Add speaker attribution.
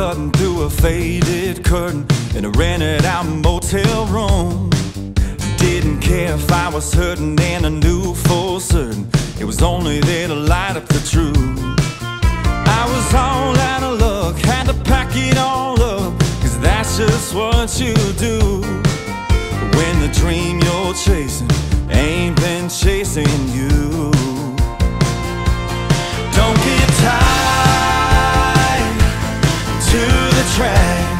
Speaker 1: cutting through a faded curtain in a rented out motel room. Didn't care if I was hurting, and I knew for certain it was only there to light up the truth. I was all out of luck, had to pack it all up, cause that's just what you do. When the dream you're chasing ain't been chasing. track